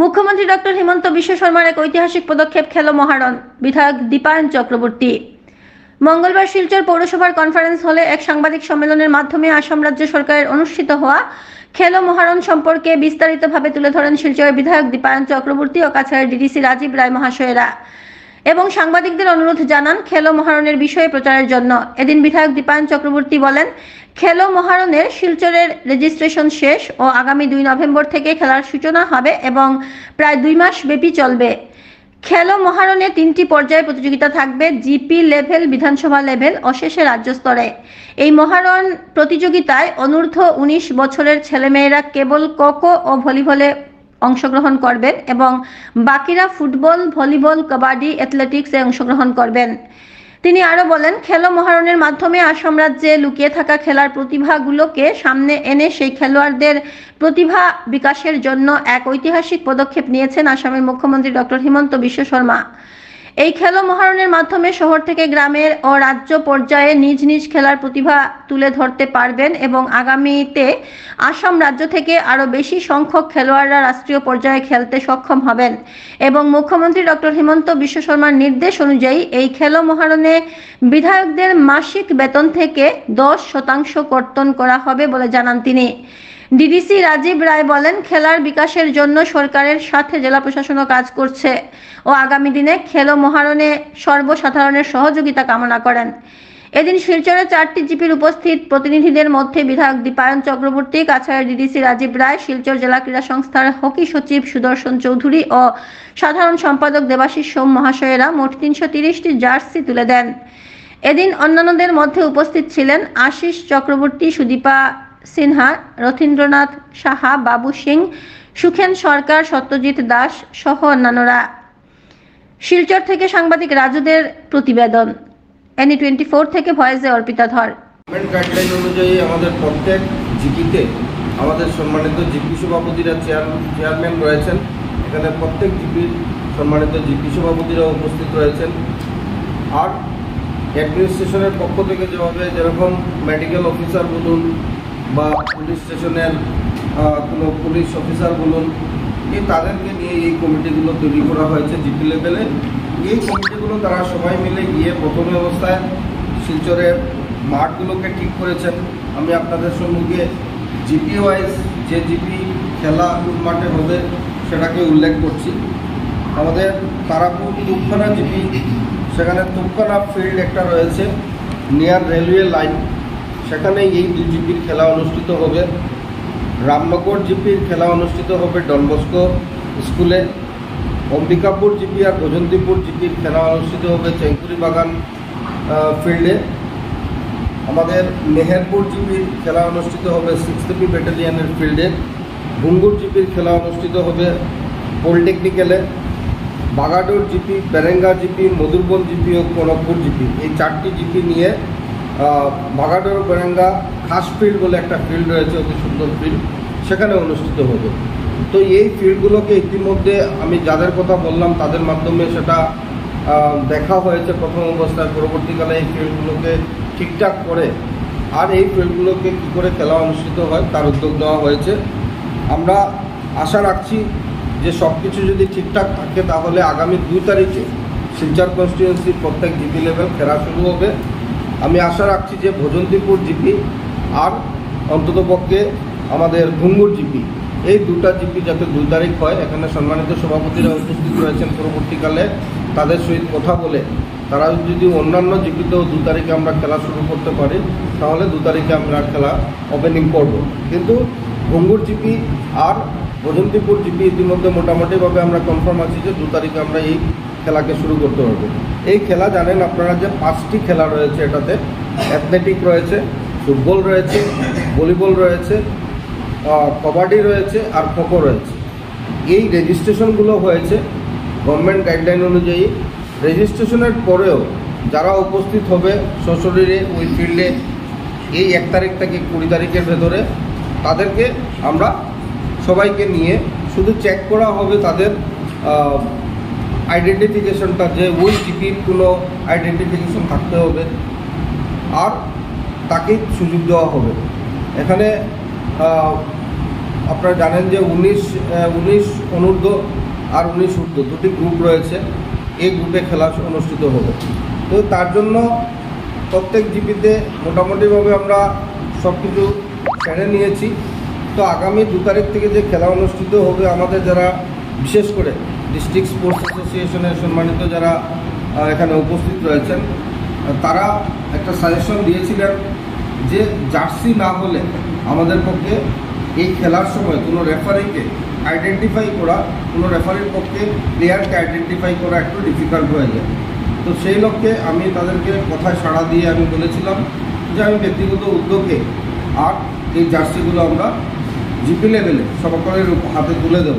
মুখ্যমন্ত্রী ডক্টর হিমন্ত বিশ্ব শর্মার এক ঐতিহাসিক পদক্ষেপ খেল মহারণ, বিধায়ক দীপায়ন চক্রবর্তী। মঙ্গলবার শিলচর পৌরসভার কনফারেন্স হলে এক সাংবাদিক সম্মেলনের মাধ্যমে আসাম রাজ্য সরকারের অনুষ্ঠিত হওয়া খেলো মহারণ সম্পর্কে বিস্তারিতভাবে তুলে ধরেন শিলচরের বিধায়ক দীপায়ন চক্রবর্তী ও কাছাড়ের ডিডিসি রাজীব রায় মহাশয়েরা এবং সাংবাদিকদের অনুরোধ জানান, খেলো মহারণের বিষয়ে প্রচারের জন্য। এদিন বিধায়ক দীপায়ন চক্রবর্তী বলেন, খেলো মহারণের শিলচরের রেজিস্ট্রেশন শেষ ও আগামী দুই নভেম্বর থেকে খেলার সূচনা হবে এবং প্রায় দুই মাস ব্যাপী চলবে। খেলো মহারণে তিনটি পর্যায়ে প্রতিযোগিতা থাকবে, জিপি লেভেল, বিধানসভা লেভেল ও শেষে রাজ্য স্তরে। এই মহারণ প্রতিযোগিতায় অনূর্ধ্ব উনিশ বছরের ছেলেমেয়েরা কেবল কোকো ও ভলিবলে অংশগ্রহণ করবেন এবং বাকিরা ফুটবল, ভলিবল, কাবাডি, অ্যাথলেটিক্সে অংশগ্রহণ করবেন। তিনি আরও বলেন, খেলো মহারণের মাধ্যমে আসাম রাজ্যে লুকিয়ে থাকা খেলার প্রতিভাগুলোকে সামনে এনে সেই খেলোয়াড়দের প্রতিভা বিকাশের জন্য এক ঐতিহাসিক পদক্ষেপ নিয়েছেন আসামের মুখ্যমন্ত্রী ডক্টর হিমন্ত বিশ্ব শর্মা। এই খেলো মহারণের মাধ্যমে শহর থেকে গ্রামের ও রাজ্য পর্যায়ে নিজ নিজ খেলার প্রতিভা তুলে ধরতে পারবেন এবং আগামীতে আসাম রাজ্য থেকে আরও বেশি সংখ্যক খেলোয়াড়রা রাষ্ট্রীয় পর্যায়ে খেলতে সক্ষম হবেন। এবং মুখ্যমন্ত্রী ডক্টর হিমন্ত বিশ্ব শর্মার নির্দেশ অনুযায়ী এই খেলো মহারণে বিধায়কদের মাসিক বেতন থেকে দশ শতাংশ কর্তন করা হবে বলে জানান তিনি। ডিডিসি রাজীব রায় বলেন, খেলার বিকাশের জন্য সরকারের সাথে জেলা প্রশাসনও কাজ করছে ও আগামী দিনে খেলো মহারণে সর্বসাধারণের সহযোগিতা কামনা করেন। এদিন শিলচরে চারটি জিপির উপস্থিত প্রতিনিধিদের মধ্যে বিধায়ক দীপায়ন চক্রবর্তী, কাছাড়ের ডিডিসি রাজীব রায়, শিলচর জেলা ক্রীড়া সংস্থার হকি সচিব সুদর্শন চৌধুরী ও সাধারণ সম্পাদক দেবাশিস সোম মহাশয়েরা মোট তিনশো তিরিশটি জার্সি তুলে দেন। এদিন অন্যান্যদের মধ্যে উপস্থিত ছিলেন আশিস চক্রবর্তী, সুদীপা সিনহা, রথীন্দ্রনাথ সাহা, বাবু সিং, সুখেন সরকার, সত্যজিৎ দাস সহ অন্যান্যরা। শিলচর থেকে সাংবাদিক রাজুদের প্রতিবেদন। এনি টোয়েন্টি ফোর থেকে ভয়েসে অর্পিতা ধর। গাইডলাইন অনুযায়ী আমাদের প্রত্যেক জিপিতে আমাদের সম্মানিত জিপি সভাপতিরা চেয়ার চেয়ারম্যান রয়েছেন। এখানে প্রত্যেক জিপির সম্মানিত জিপি সভাপতিরা উপস্থিত রয়েছেন। আর অ্যাডমিনিস্ট্রেশনের পক্ষ থেকে যেভাবে যেরকম মেডিকেল অফিসার বলুন বা পুলিশ স্টেশনের কোনো পুলিশ অফিসার বলুন এই তাদেরকে নিয়ে এই কমিটিগুলো তৈরি করা হয়েছে জিপি লেভেলে। এই কমিটিগুলো তারা সবাই মিলে গিয়ে প্রথমে অবস্থায় শিলচরের মাঠগুলোকে ঠিক করেছেন। আমি আপনাদের সম্মুখে জিপি ওয়াইজ যে জিপি খেলা কোন মাঠে হবে সেটাকে উল্লেখ করছি। আমাদের তারাপুর তুপখানা জিপি, সেখানে তুপখানা ফিল্ড একটা রয়েছে, নিয়ার রেলওয়ে লাইন। সেখানে এই দুই জিপির খেলা অনুষ্ঠিত হবে। রামনগর জিপির খেলা অনুষ্ঠিত হবে ডনবস্কো স্কুলে। অম্বিকাপুর জিপি আর ভজন্তিপুর জিপির খেলা অনুষ্ঠিত হবে চেঙ্কুরি বাগান ফিল্ডে। আমাদের মেহেরপুর জিপির খেলা অনুষ্ঠিত হবে সিক্স পি ব্যাটালিয়নের ফিল্ডে। ভুঙ্গুর জিপির খেলা অনুষ্ঠিত হবে পলিটেকনিক্যালে। Bagador GP, Berenga GP, Madhurban GP ও কনকপুর জিপি। এই চারটি জিপি নিয়ে আহ, বাগাডোর বেরেঙ্গা খাস ফিল্ড বলে একটা ফিল্ড রয়েছে অতি সুন্দর ফিল্ড সেখানে অনুষ্ঠিত হবে। তো এই ফিল্ডগুলোকে ইতিমধ্যে আমি যাদের কথা বললাম তাদের মাধ্যমে সেটা দেখা হয়েছে প্রথম অবস্থায়। পরবর্তীকালে এই ফিল্ডগুলোকে ঠিকঠাক করে আর এই ফিল্ডগুলোকে কী করে খেলা অনুষ্ঠিত হয় তার উদ্যোগ নেওয়া হয়েছে। আমরা আশা রাখছি যে সব কিছু যদি ঠিকঠাক থাকে তাহলে আগামী দুই তারিখে শিলচর কনস্টিটুয়েন্সির প্রত্যেক জিপি লেভেল খেলা শুরু হবে। আমি আশা রাখছি যে ভজন্তিপুর জিপি আর অন্ততপক্ষে আমাদের ঘুঙ্গুর জিপি, এই দুটা জিপি যাতে দুই তারিখ হয়, এখানে সম্মানিত সভাপতিরা উপস্থিত রয়েছেন পরবর্তীকালে, তাদের সহিত কথা বলে, তারা যদি অন্যান্য জিপিতেও দু তারিখে আমরা খেলা শুরু করতে পারি, তাহলে দু তারিখে আমরা খেলা ওপেনিং করব। কিন্তু ঘুঙ্গুর জিপি আর বজন্তিপুর জিপি ইতিমধ্যে মোটামুটিভাবে আমরা কনফার্ম আছি যে দু তারিখে আমরা এই খেলাকে শুরু করতে পারব। এই খেলা জানেন আপনারা যে পাঁচটি খেলা রয়েছে এটাতে। অ্যাথলেটিক রয়েছে, ফুটবল রয়েছে, ভলিবল রয়েছে কবাডি রয়েছে আর খোখো রয়েছে। এই রেজিস্ট্রেশনগুলো হয়েছে গভর্নমেন্ট গাইডলাইন অনুযায়ী। রেজিস্ট্রেশনের পরেও যারা উপস্থিত হবে সশরীরে, ওই ফিল্ডে, এই এক তারিখ থেকে কুড়ি তারিখের ভেতরে, তাদেরকে আমরা সবাইকে নিয়ে শুধু চেক করা হবে তাদের আইডেন্টিফিকেশনটা যে ওই জিপির কোনো আইডেন্টিফিকেশন থাকতে হবে আর তাকে সুযোগ দেওয়া হবে। এখানে আপনারা জানেন যে উনিশ উনিশ অনূর্ধ্ব আর উনিশ ঊর্ধ্ব দুটি গ্রুপ রয়েছে। এই গ্রুপে খেলা অনুষ্ঠিত হবে। তো তার জন্য প্রত্যেক জিপিতে মোটামুটিভাবে আমরা সব কিছু সেরে নিয়েছি। তো আগামী দু তারিখ থেকে যে খেলা অনুষ্ঠিত হবে আমাদের যারা, বিশেষ করে ডিস্ট্রিক্ট স্পোর্টস অ্যাসোসিয়েশনের সম্মানিত যারা এখানে উপস্থিত রয়েছেন তারা একটা সাজেশন দিয়েছিলেন যে জার্সি না হলে আমাদের পক্ষে এই খেলার সময় কোনো রেফারিকে আইডেন্টিফাই করা, কোনো রেফারির পক্ষে প্লেয়ারকে আইডেন্টিফাই করা একটু ডিফিকাল্ট হয়ে যায়। তো সেই লক্ষ্যে আমি তাদেরকে কথায় সাড়া দিয়ে আমি বলেছিলাম যে আমি ব্যক্তিগত উদ্যোগে আর এই জার্সিগুলো আমরা জিপি লেভেলে সকলের হাতে তুলে দেবো।